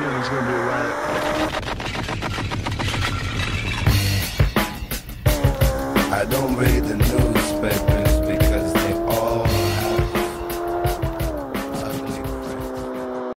feeling's gonna be right. I don't read the newspaper